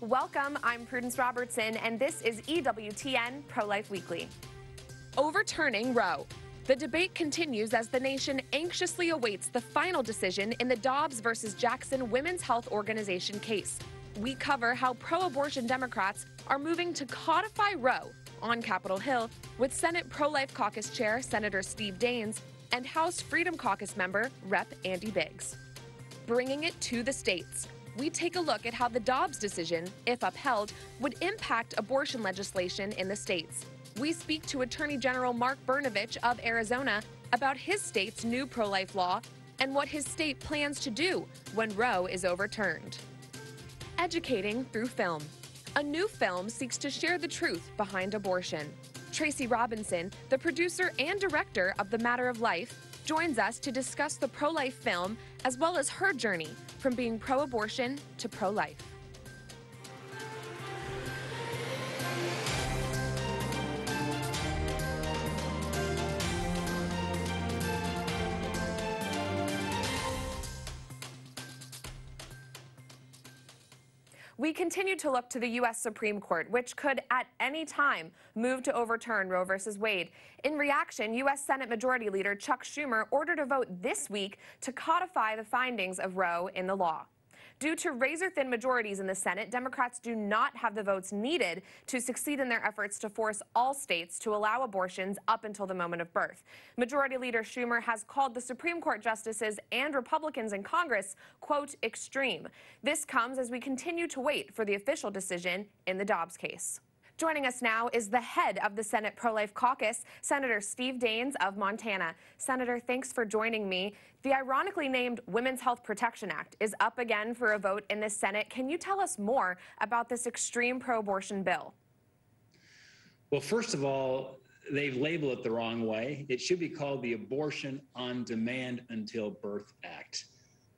Welcome, I'm Prudence Robertson, and this is EWTN Pro Life Weekly. Overturning Roe. The debate continues as the nation anxiously awaits the final decision in the Dobbs versus Jackson Women's Health Organization case. We cover how pro abortion Democrats are moving to codify Roe on Capitol Hill with Senate Pro Life Caucus Chair Senator Steve Daines and House Freedom Caucus member Rep. Andy Biggs. Bringing it to the states we take a look at how the Dobbs decision, if upheld, would impact abortion legislation in the states. We speak to Attorney General Mark Brnovich of Arizona about his state's new pro life law and what his state plans to do when Roe is overturned. Educating through film. A new film seeks to share the truth behind abortion. Tracy Robinson, the producer and director of The Matter of Life, joins us to discuss the pro life film as well as her journey from being pro abortion to pro life. Continue to look to the U.S. Supreme Court, which could at any time move to overturn Roe v. Wade. In reaction, U.S. Senate Majority Leader Chuck Schumer ordered a vote this week to codify the findings of Roe in the law. Due to razor thin majorities in the Senate, Democrats do not have the votes needed to succeed in their efforts to force all states to allow abortions up until the moment of birth. Majority Leader Schumer has called the Supreme Court justices and Republicans in Congress, quote, extreme. This comes as we continue to wait for the official decision in the Dobbs case. Joining us now is the head of the Senate Pro Life Caucus, Senator Steve Daines of Montana. Senator, thanks for joining me. The ironically named Women's Health Protection Act is up again for a vote in the Senate. Can you tell us more about this extreme pro abortion bill? Well, first of all, they've labeled it the wrong way. It should be called the Abortion on Demand Until Birth Act.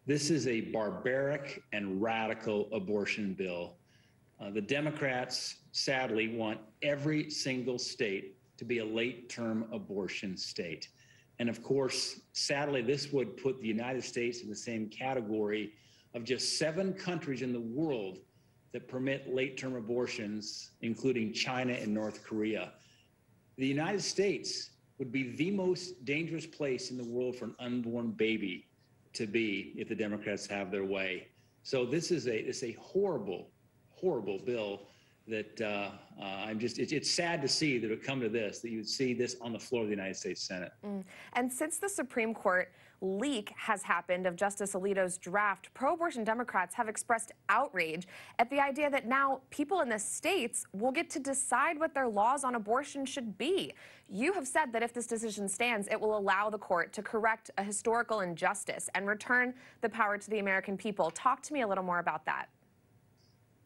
This is a barbaric and radical abortion bill uh, the Democrats, sadly, want every single state to be a late term abortion state. And of course, sadly, this would put the United States in the same category of just seven countries in the world that permit late term abortions, including China and North Korea. The United States would be the most dangerous place in the world for an unborn baby to be if the Democrats have their way. So this is a it's a horrible horrible bill that uh, uh, I'm just, it, it's sad to see that it would come to this, that you would see this on the floor of the United States Senate. Mm. And since the Supreme Court leak has happened of Justice Alito's draft, pro abortion Democrats have expressed outrage at the idea that now people in the states will get to decide what their laws on abortion should be. You have said that if this decision stands, it will allow the court to correct a historical injustice and return the power to the American people. Talk to me a little more about that.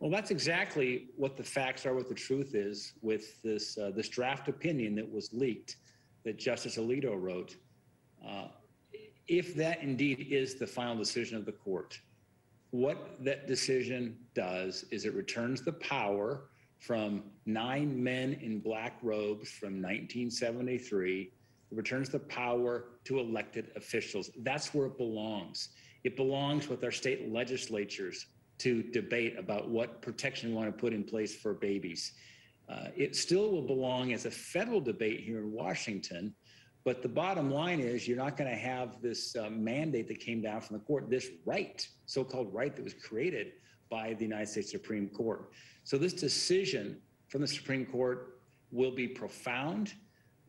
Well, that's exactly what the facts are, what the truth is with this, uh, this draft opinion that was leaked that Justice Alito wrote. Uh, if that indeed is the final decision of the court, what that decision does is it returns the power from nine men in black robes from 1973. It returns the power to elected officials. That's where it belongs. It belongs with our state legislatures to debate about what protection we want to put in place for babies. Uh, it still will belong as a federal debate here in Washington, but the bottom line is you're not going to have this uh, mandate that came down from the court, this right, so called right that was created by the United States Supreme Court. So this decision from the Supreme Court will be profound.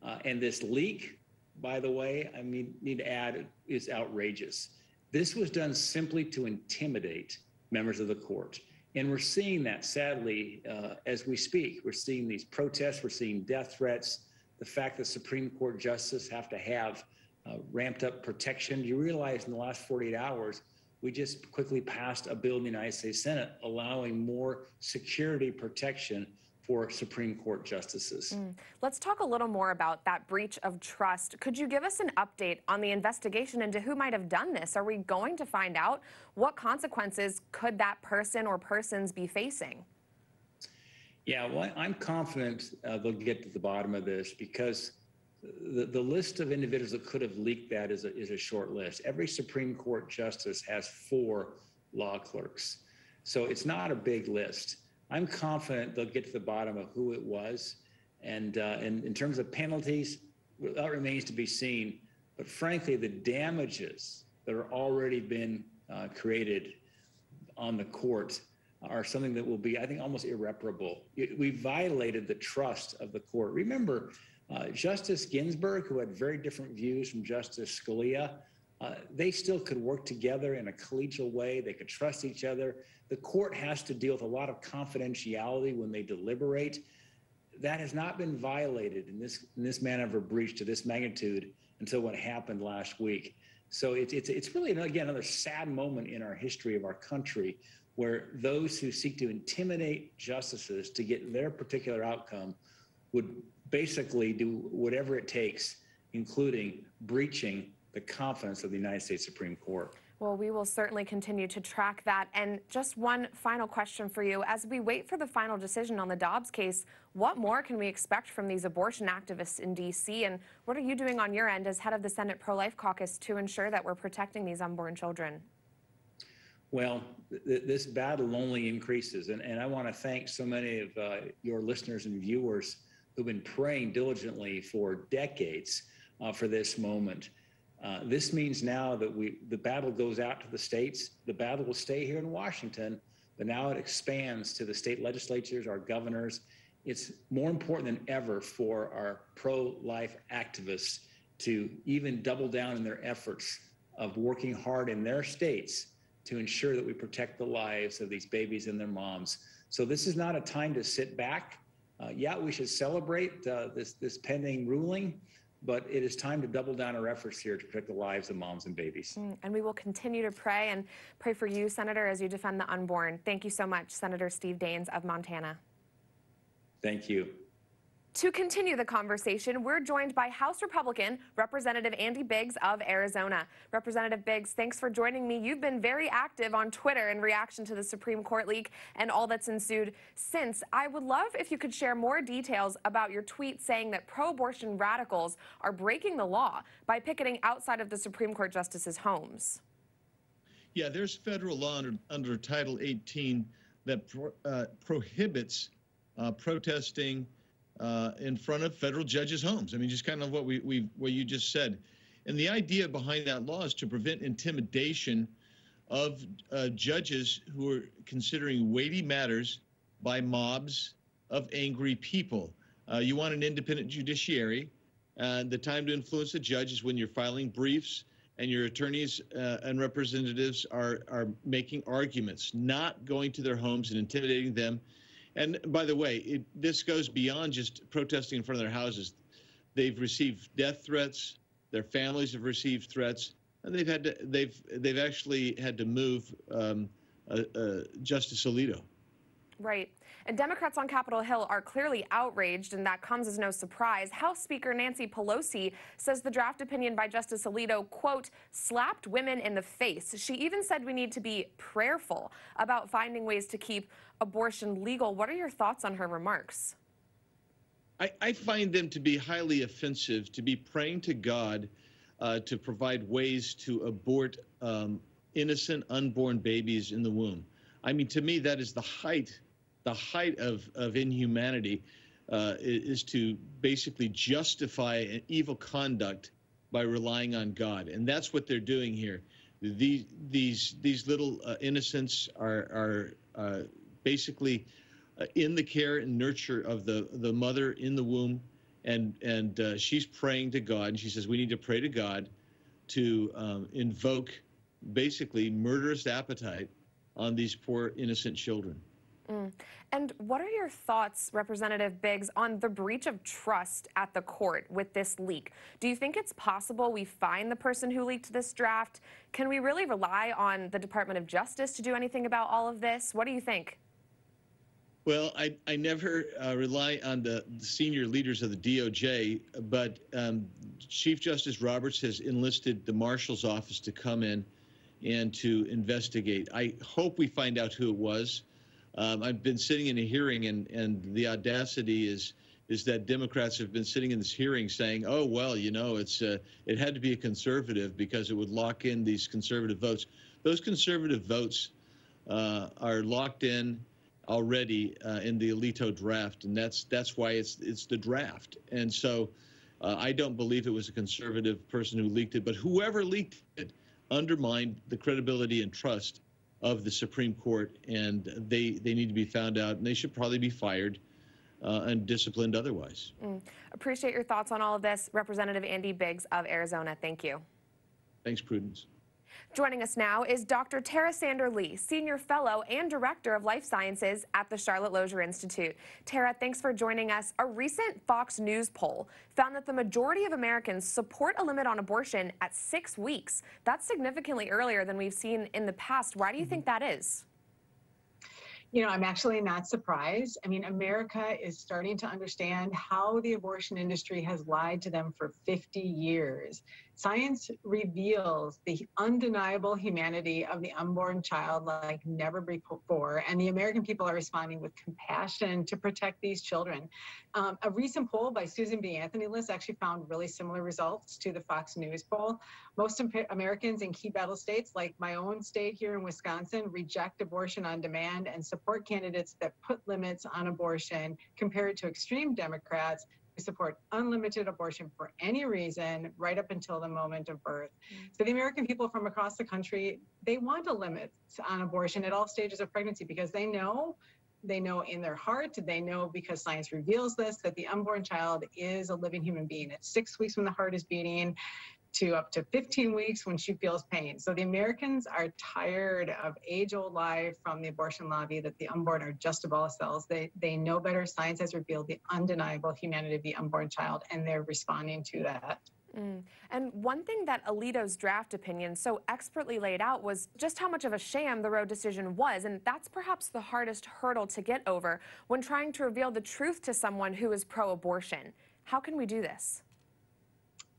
Uh, and this leak, by the way, I mean, need to add, is outrageous. This was done simply to intimidate members of the court. And we're seeing that sadly uh, as we speak. We're seeing these protests, we're seeing death threats, the fact that Supreme Court justices have to have uh, ramped up protection. You realize in the last 48 hours, we just quickly passed a bill in the United States Senate allowing more security protection for Supreme Court justices. Mm. Let's talk a little more about that breach of trust. Could you give us an update on the investigation into who might have done this? Are we going to find out what consequences could that person or persons be facing? Yeah, well, I'm confident uh, they'll get to the bottom of this because the, the list of individuals that could have leaked that is a, is a short list. Every Supreme Court justice has four law clerks. So it's not a big list. I'm confident they'll get to the bottom of who it was. And, uh, in terms of penalties, that remains to be seen. But frankly, the damages that are already been uh, created on the court are something that will be, I think, almost irreparable. We violated the trust of the court. Remember, uh, Justice Ginsburg, who had very different views from Justice Scalia, uh, they still could work together in a collegial way. They could trust each other. The court has to deal with a lot of confidentiality when they deliberate. That has not been violated in this in this manner of a breach to this magnitude until what happened last week. So it's it's it's really again another sad moment in our history of our country where those who seek to intimidate justices to get their particular outcome would basically do whatever it takes, including breaching the confidence of the United States Supreme Court. Well, we will certainly continue to track that. And just one final question for you. As we wait for the final decision on the Dobbs case, what more can we expect from these abortion activists in D.C.? And what are you doing on your end as head of the Senate pro life caucus to ensure that we're protecting these unborn children? Well, th this battle only increases. And, and I want to thank so many of uh, your listeners and viewers who've been praying diligently for decades uh, for this moment. Uh, this means now that we the battle goes out to the states. The battle will stay here in Washington, but now it expands to the state legislatures, our governors. It's more important than ever for our pro-life activists to even double down in their efforts of working hard in their states to ensure that we protect the lives of these babies and their moms. So this is not a time to sit back. Uh, yeah, we should celebrate uh, this this pending ruling, but it is time to double down our efforts here to protect the lives of moms and babies. Mm, and we will continue to pray and pray for you, Senator, as you defend the unborn. Thank you so much, Senator Steve Daines of Montana. Thank you. To continue the conversation, we're joined by House Republican Representative Andy Biggs of Arizona. Representative Biggs, thanks for joining me. You've been very active on Twitter in reaction to the Supreme Court leak and all that's ensued since. I would love if you could share more details about your tweet saying that pro abortion radicals are breaking the law by picketing outside of the Supreme Court justices' homes. Yeah, there's federal law under, under Title 18 that pro, uh, prohibits uh, protesting uh, in front of federal judges' homes. I mean, just kind of what we, we what you just said. And the idea behind that law is to prevent intimidation of uh, judges who are considering weighty matters by mobs of angry people. Uh, you want an independent judiciary. and the time to influence the judge is when you're filing briefs and your attorneys uh, and representatives are, are making arguments, not going to their homes and intimidating them and by the way, it, this goes beyond just protesting in front of their houses. They've received death threats. Their families have received threats, and they've had to, they've they've actually had to move um, uh, uh, Justice Alito. Right. And Democrats on Capitol Hill are clearly outraged, and that comes as no surprise. House Speaker Nancy Pelosi says the draft opinion by Justice Alito, quote, slapped women in the face. She even said we need to be prayerful about finding ways to keep abortion legal. What are your thoughts on her remarks? I, I find them to be highly offensive, to be praying to God uh, to provide ways to abort um, innocent unborn babies in the womb. I mean, to me, that is the height the height of, of inhumanity uh, is to basically justify an evil conduct by relying on God. And that's what they're doing here. These, these, these little uh, innocents are, are uh, basically uh, in the care and nurture of the, the mother in the womb. And, and uh, she's praying to God. And she says, We need to pray to God to um, invoke basically murderous appetite on these poor innocent children. Mm. And what are your thoughts, Representative Biggs, on the breach of trust at the court with this leak? Do you think it's possible we find the person who leaked this draft? Can we really rely on the Department of Justice to do anything about all of this? What do you think? Well, I, I never uh, rely on the, the, senior leaders of the DOJ, but um, Chief Justice Roberts has enlisted the marshal's office to come in and to investigate. I hope we find out who it was. Um, I've been sitting in a hearing, and and the audacity is is that Democrats have been sitting in this hearing saying, "Oh well, you know, it's uh, it had to be a conservative because it would lock in these conservative votes." Those conservative votes uh, are locked in already uh, in the Alito draft, and that's that's why it's it's the draft. And so, uh, I don't believe it was a conservative person who leaked it, but whoever leaked it undermined the credibility and trust of the Supreme Court, and they they need to be found out, and they should probably be fired. Uh, and disciplined otherwise. Mm. Appreciate your thoughts on all of this. Representative Andy Biggs of Arizona, thank you. Thanks, Prudence. Joining us now is Dr. Tara Sander Lee, Senior Fellow and Director of Life Sciences at the Charlotte Lozier Institute. Tara, thanks for joining us. A recent Fox News poll found that the majority of Americans support a limit on abortion at six weeks. That's significantly earlier than we've seen in the past. Why do you think that is? You know, I'm actually not surprised. I mean, America is starting to understand how the abortion industry has lied to them for 50 years. Science reveals the undeniable humanity of the unborn child like never before, and the American people are responding with compassion to protect these children. Um, a recent poll by Susan B. Anthony List actually found really similar results to the Fox News poll. Most Americans in key battle states, like my own state here in Wisconsin, reject abortion on demand and support candidates that put limits on abortion compared to extreme Democrats we support unlimited abortion for any reason right up until the moment of birth. Mm-hmm. So the American people from across the country, they want a limit on abortion at all stages of pregnancy because they know they know in their heart, they know because science reveals this, that the unborn child is a living human being. At six weeks when the heart is beating, to up to 15 weeks when she feels pain. So the Americans are tired of age-old lie from the abortion lobby that the unborn are just a ball of cells. They they know better. Science has revealed the undeniable humanity of the unborn child, and they're responding to that. Mm. And one thing that Alito's draft opinion so expertly laid out was just how much of a sham the Roe decision was. And that's perhaps the hardest hurdle to get over when trying to reveal the truth to someone who is pro abortion. How can we do this?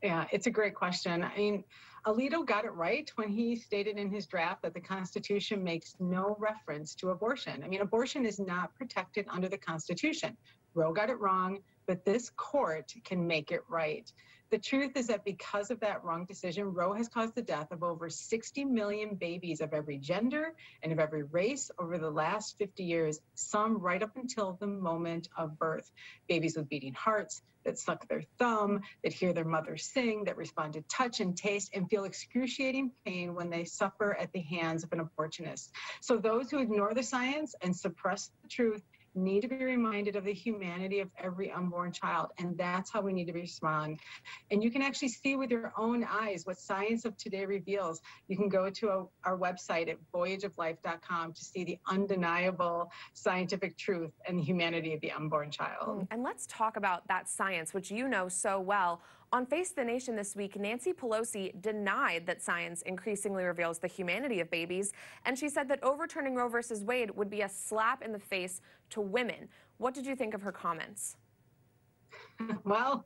Yeah, it's a great question. I mean, Alito got it right when he stated in his draft that the Constitution makes no reference to abortion. I mean, abortion is not protected under the Constitution. Roe got it wrong, but this court can make it right. The truth is that because of that wrong decision, Roe has caused the death of over 60 million babies of every gender and of every race over the last 50 years, some right up until the moment of birth. Babies with beating hearts that suck their thumb, that hear their mother sing, that respond to touch and taste, and feel excruciating pain when they suffer at the hands of an abortionist. So those who ignore the science and suppress the truth need to be reminded of the humanity of every unborn child. And that's how we need to respond. And you can actually see with your own eyes what science of today reveals. You can go to a, our website at voyageoflife.com to see the undeniable scientific truth and the humanity of the unborn child. And let's talk about that science, which you know so well. On Face the Nation this week, Nancy Pelosi denied that science increasingly reveals the humanity of babies, and she said that overturning Roe v. Wade would be a slap in the face to women. What did you think of her comments? Well,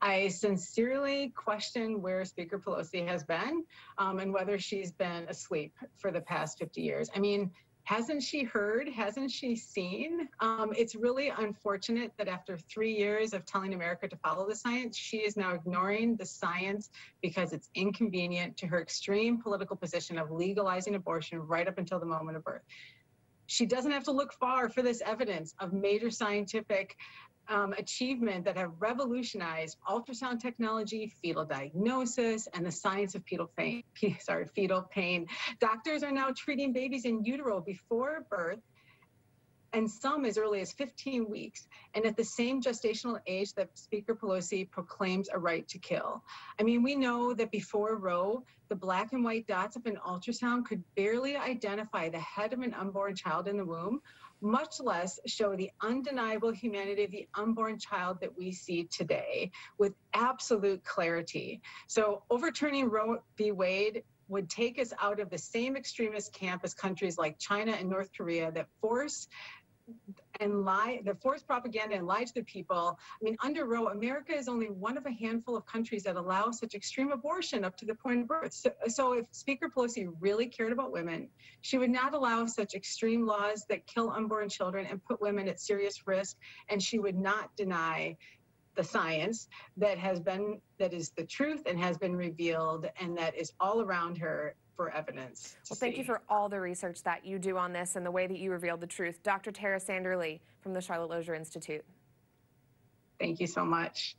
I sincerely question where Speaker Pelosi has been um, and whether she's been asleep for the past 50 years. I mean, hasn't she heard? Hasn't she seen? Um, it's really unfortunate that after three years of telling America to follow the science, she is now ignoring the science because it's inconvenient to her extreme political position of legalizing abortion right up until the moment of birth. She doesn't have to look far for this evidence of major scientific um, achievement that have revolutionized ultrasound technology, fetal diagnosis, and the science of fetal pain. Sorry, fetal pain. Doctors are now treating babies in utero before birth and some as early as 15 weeks, and at the same gestational age that Speaker Pelosi proclaims a right to kill. I mean, we know that before Roe, the black and white dots of an ultrasound could barely identify the head of an unborn child in the womb, much less show the undeniable humanity of the unborn child that we see today with absolute clarity. So overturning Roe v. Wade would take us out of the same extremist camp as countries like China and North Korea that force and lie, the forced propaganda and lie to the people. I mean, under Roe, America is only one of a handful of countries that allow such extreme abortion up to the point of birth. So, so if Speaker Pelosi really cared about women, she would not allow such extreme laws that kill unborn children and put women at serious risk, and she would not deny the science that has been that is the truth and has been revealed and that is all around her for evidence. Well, thank see. you for all the research that you do on this and the way that you revealed the truth. Dr. Tara Sander Lee from the Charlotte Lozier Institute. Thank you so much.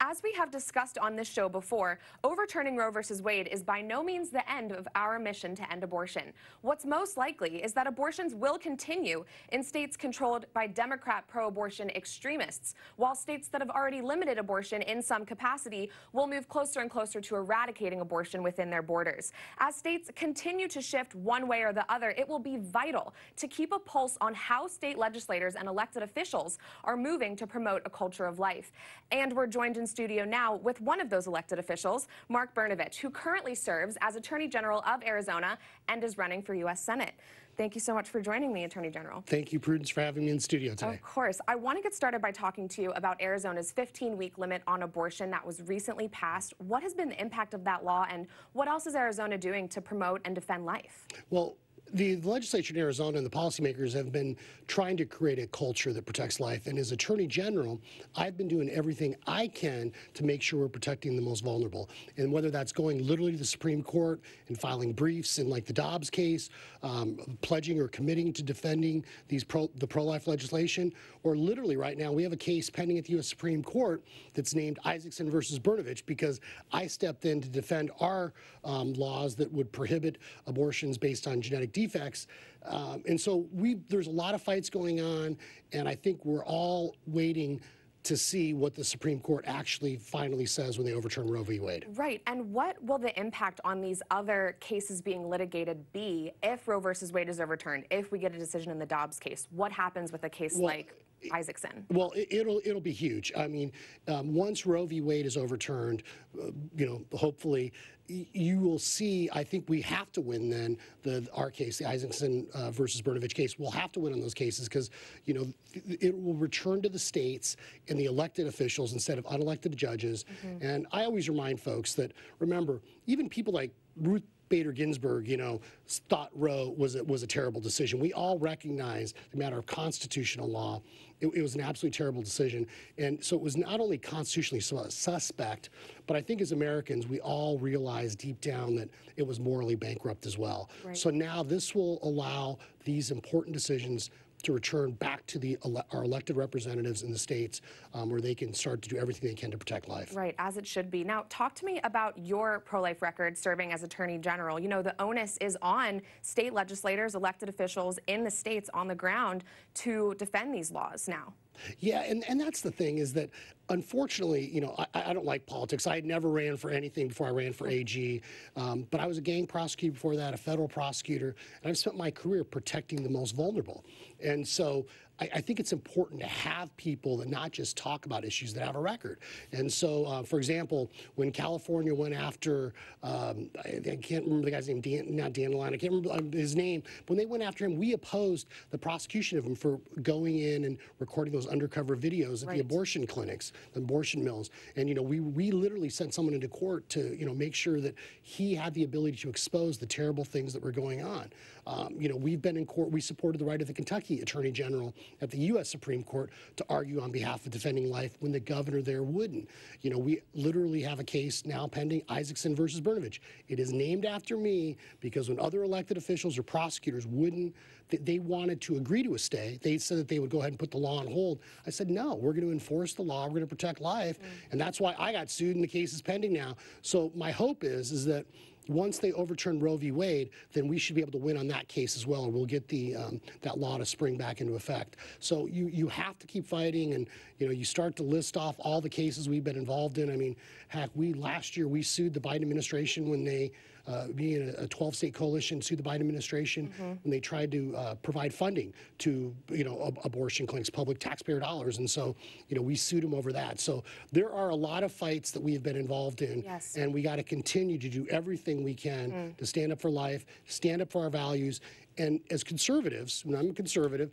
As we have discussed on this show before, overturning Roe v. Wade is by no means the end of our mission to end abortion. What's most likely is that abortions will continue in states controlled by Democrat pro abortion extremists, while states that have already limited abortion in some capacity will move closer and closer to eradicating abortion within their borders. As states continue to shift one way or the other, it will be vital to keep a pulse on how state legislators and elected officials are moving to promote a culture of life. And we're joined in studio now with one of those elected officials, Mark Brnovich, who currently serves as Attorney General of Arizona and is running for U.S. Senate. Thank you so much for joining me, Attorney General. Thank you, Prudence, for having me in studio today. Of course. I want to get started by talking to you about Arizona's 15 week limit on abortion that was recently passed. What has been the impact of that law, and what else is Arizona doing to promote and defend life? Well, the legislature in Arizona and the policymakers have been trying to create a culture that protects life. And as Attorney General, I've been doing everything I can to make sure we're protecting the most vulnerable. And whether that's going literally to the Supreme Court and filing briefs in like the Dobbs case, um, pledging or committing to defending these pro, the pro-life legislation, or literally right now we have a case pending at the U.S. Supreme Court that's named Isaacson versus Brnovich because I stepped in to defend our um, laws that would prohibit abortions based on genetic defects. Um, and so we there's a lot of fights going on, and I think we're all waiting to see what the Supreme Court actually finally says when they overturn Roe v. Wade. Right. And what will the impact on these other cases being litigated be if Roe versus Wade is overturned? If we get a decision in the Dobbs case, what happens with a case Well, like Isaacson? Well, it, it'll it'll be huge. I mean, um, once Roe v. Wade is overturned, uh, you know, hopefully you will see. I think we have to win then the our case, the Isaacson uh, versus Brnovich case. We'll have to win on those cases because you know it will return to the states and the elected officials instead of unelected judges. And I always remind folks that remember, even people like Ruth Bader Ginsburg, you know, thought Roe was a, was a terrible decision. We all recognize the matter of constitutional law. It, it was an absolutely terrible decision, and so it was not only constitutionally suspect, but I think as Americans we all realize deep down that it was morally bankrupt as well. So now this will allow these important decisions to return back to the ele- our elected representatives in the states, um, where they can start to do everything they can to protect life. Right, as it should be. Now, talk to me about your pro life record serving as Attorney General. You know, the onus is on state legislators, elected officials in the states on the ground to defend these laws now. Yeah, and, and that's the thing is that unfortunately, you know, I, I don't like politics. I had never ran for anything before I ran for AG, um, but I was a gang prosecutor before that, a federal prosecutor, and I've spent my career protecting the most vulnerable. And so I, I think it's important to have people that not just talk about issues that have a record. And so, uh, for example, when California went after, um, I, I can't remember the guy's name, Dan, not Dandelion, I can't remember um, his name. When they went after him, we opposed the prosecution of him for going in and recording those undercover videos at Right. the abortion clinics, the abortion mills. And, you know, we, we literally sent someone into court to, you know, make sure that he had the ability to expose the terrible things that were going on. Um, you know, we've been in court, we supported the right of the Kentucky Attorney General at the U.S. Supreme Court to argue on behalf of defending life when the governor there wouldn't. You know, we literally have a case now pending, Isaacson versus Brnovich. It is named after me because when other elected officials or prosecutors wouldn't, they, they wanted to agree to a stay. They said that they would go ahead and put the law on hold. I said, no, we're going to enforce the law. We're going to protect life. And that's why I got sued and the case is pending now. So my hope is, is that once they overturn Roe v. Wade, then we should be able to win on that case as well, and we'll get the um, that law to spring back into effect. So you you have to keep fighting, and you know you start to list off all the cases we've been involved in. I mean, heck, we last year we sued the Biden administration when they. Uh, being a 12-state coalition, sued the Biden administration when they tried to uh, provide funding to, you know, ab- abortion clinics, public taxpayer dollars, and so, you know, we sued them over that. So there are a lot of fights that we have been involved in, Yes. and we got to continue to do everything we can to stand up for life, stand up for our values. And as conservatives, and I'm a conservative,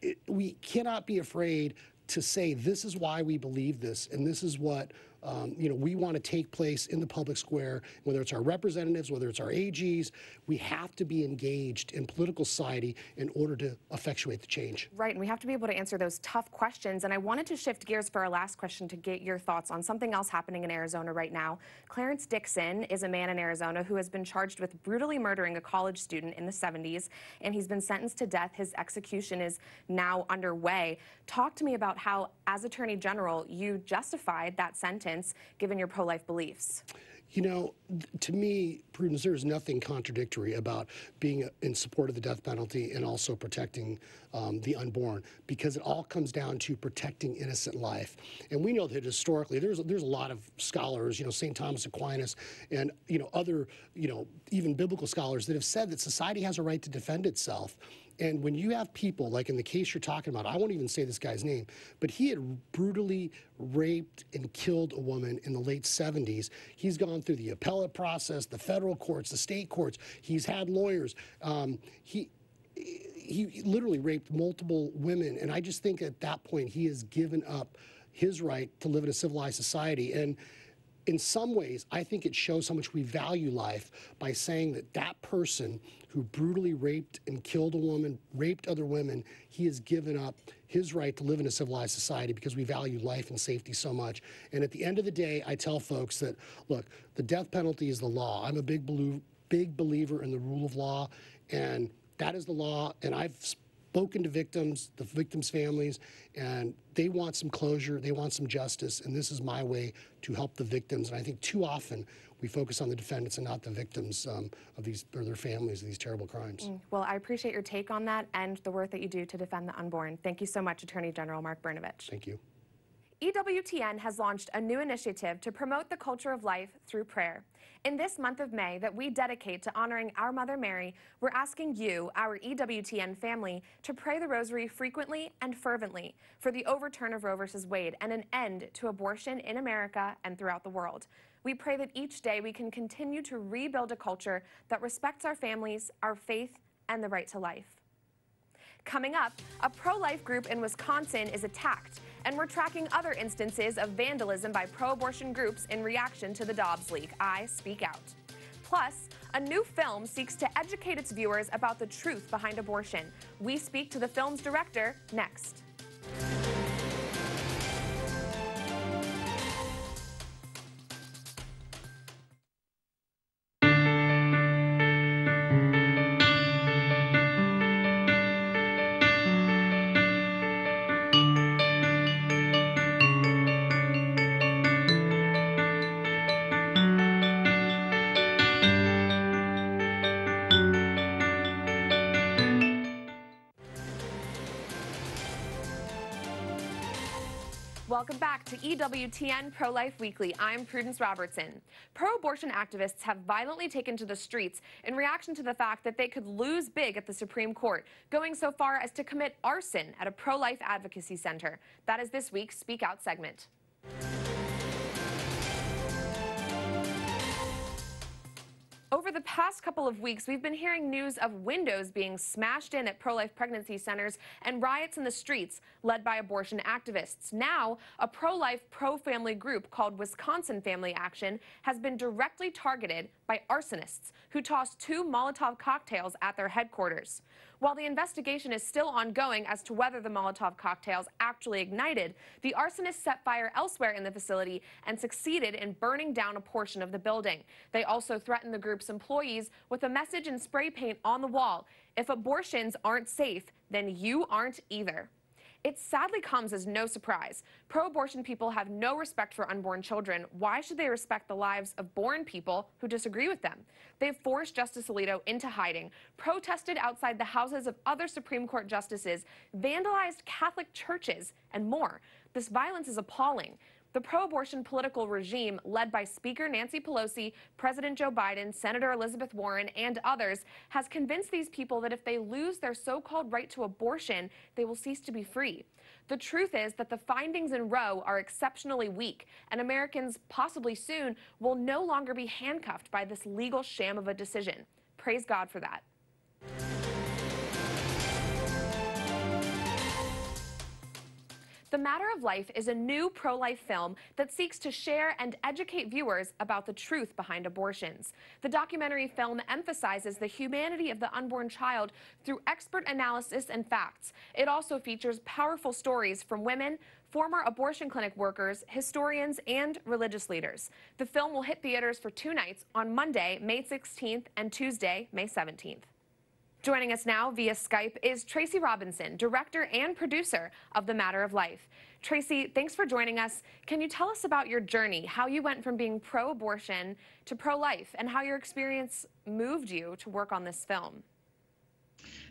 it, we cannot be afraid to say this is why we believe this and this is what um, you know, we want to take place in the public square, whether it's our representatives, whether it's our AGs, we have to be engaged in political society in order to effectuate the change. Right, and we have to be able to answer those tough questions. And I wanted to shift gears for our last question to get your thoughts on something else happening in Arizona right now. Clarence Dixon is a man in Arizona who has been charged with brutally murdering a college student in the 70s, and he's been sentenced to death. His execution is now underway. Talk to me about how, as Attorney General, you justified that sentence given your pro life beliefs. You know, to me, Prudence, there is nothing contradictory about being in support of the death penalty and also protecting um, the unborn, because it all comes down to protecting innocent life. And we know that historically, there's there's a lot of scholars, you know, St. Thomas Aquinas, and you know other, you know, even biblical scholars that have said that society has a right to defend itself. And when you have people, like in the case you're talking about, I won't even say this guy's name, but he had brutally raped and killed a woman in the late 70s. He's gone through the appellate process, the federal courts, the state courts. He's had lawyers. Um, he, he literally raped multiple women. And I just think at that point, he has given up his right to live in a civilized society. And in some ways, I think it shows how much we value life by saying that that person who brutally raped and killed a woman, raped other women, he has given up his right to live in a civilized society because we value life and safety so much. And at the end of the day, I tell folks that, look, the death penalty is the law. I'm a big, big believer in the rule of law, and that is the law. And I've spoken to victims, the victims' families, and they want some closure, they want some justice, and this is my way to help the victims. And I think too often we focus on the defendants and not the victims um, of these or their families of these terrible crimes. Mm, well, I appreciate your take on that and the work that you do to defend the unborn. Thank you so much, Attorney General Mark Brnovich. Thank you. EWTN has launched a new initiative to promote the culture of life through prayer. In this month of May that we dedicate to honoring our Mother Mary, we're asking you, our EWTN family, to pray the rosary frequently and fervently for the overturn of Roe v. Wade and an end to abortion in America and throughout the world. We pray that each day we can continue to rebuild a culture that respects our families, our faith, and the right to life. Coming up, a pro-life group in Wisconsin is attacked and we're tracking other instances of vandalism by pro abortion groups in reaction to the Dobbs leak. I Speak Out. Plus, a new film seeks to educate its viewers about the truth behind abortion. We speak to the film's director next. Welcome back to EWTN Pro Life Weekly. I'm Prudence Robertson. Pro abortion activists have violently taken to the streets in reaction to the fact that they could lose big at the Supreme Court, going so far as to commit arson at a pro life advocacy center. That is this week's Speak Out segment. Over the past couple of weeks, we've been hearing news of windows being smashed in at pro life pregnancy centers and riots in the streets led by abortion activists. Now, a pro life, pro family group called Wisconsin Family Action has been directly targeted by arsonists who tossed two Molotov cocktails at their headquarters. While the investigation is still ongoing as to whether the Molotov cocktails actually ignited, the arsonists set fire elsewhere in the facility and succeeded in burning down a portion of the building. They also threatened the group's employees with a message in spray paint on the wall. If abortions aren't safe, then you aren't either. It sadly comes as no surprise. Pro abortion people have no respect for unborn children. Why should they respect the lives of born people who disagree with them? They've forced Justice Alito into hiding, protested outside the houses of other Supreme Court justices, vandalized Catholic churches, and more. This violence is appalling. The pro abortion political regime, led by Speaker Nancy Pelosi, President Joe Biden, Senator Elizabeth Warren, and others, has convinced these people that if they lose their so called right to abortion, they will cease to be free. The truth is that the findings in Roe are exceptionally weak, and Americans, possibly soon, will no longer be handcuffed by this legal sham of a decision. Praise God for that. The Matter of Life is a new pro life film that seeks to share and educate viewers about the truth behind abortions. The documentary film emphasizes the humanity of the unborn child through expert analysis and facts. It also features powerful stories from women, former abortion clinic workers, historians, and religious leaders. The film will hit theaters for two nights on Monday, May 16th, and Tuesday, May 17th. Joining us now via Skype is Tracy Robinson, director and producer of The Matter of Life. Tracy, thanks for joining us. Can you tell us about your journey, how you went from being pro abortion to pro life, and how your experience moved you to work on this film?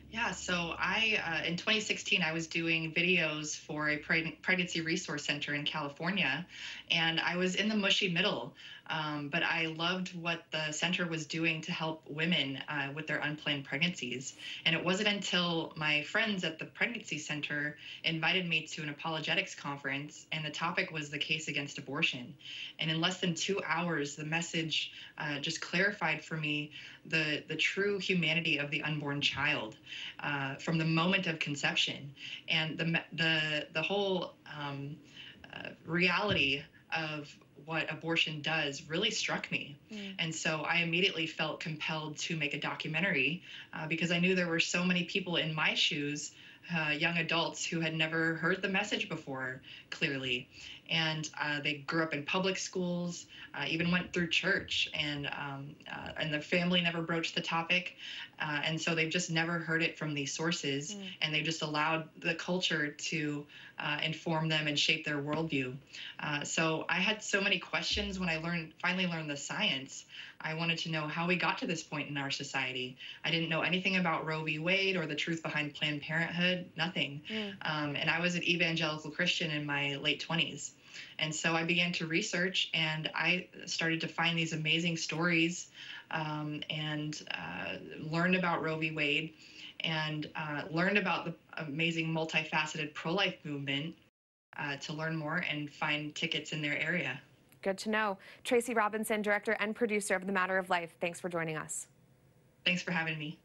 Yeah, so I, uh, in 2016, I was doing videos for a pregnancy resource center in California, and I was in the mushy middle. Um, but I loved what the center was doing to help women uh, with their unplanned pregnancies. And it wasn't until my friends at the pregnancy center invited me to an apologetics conference, and the topic was the case against abortion. And in less than two hours, the message uh, just clarified for me the, the true humanity of the unborn child uh, from the moment of conception and the, the, the whole um, uh, reality of what abortion does really struck me. Mm. And so I immediately felt compelled to make a documentary uh, because I knew there were so many people in my shoes, uh, young adults, who had never heard the message before clearly. And uh, they grew up in public schools, uh, even went through church, and um, uh, and the family never broached the topic, uh, and so they've just never heard it from these sources, mm. and they just allowed the culture to uh, inform them and shape their worldview. Uh, so I had so many questions when I learned finally learned the science. I wanted to know how we got to this point in our society. I didn't know anything about Roe v. Wade or the truth behind Planned Parenthood, nothing. Mm. Um, and I was an evangelical Christian in my late 20s. And so I began to research and I started to find these amazing stories um, and uh, learned about Roe v. Wade and uh, learned about the amazing multifaceted pro life movement uh, to learn more and find tickets in their area. Good to know. Tracy Robinson, director and producer of The Matter of Life, thanks for joining us. Thanks for having me.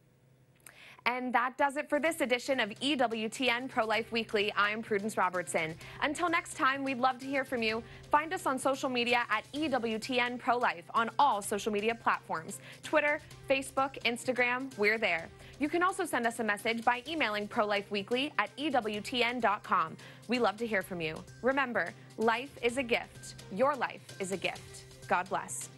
And that does it for this edition of EWTN Pro Life Weekly. I'm Prudence Robertson. Until next time, we'd love to hear from you. Find us on social media at EWTN Pro Life on all social media platforms Twitter, Facebook, Instagram, we're there. You can also send us a message by emailing ProLifeWeekly at EWTN.com. We love to hear from you. Remember, life is a gift. Your life is a gift. God bless.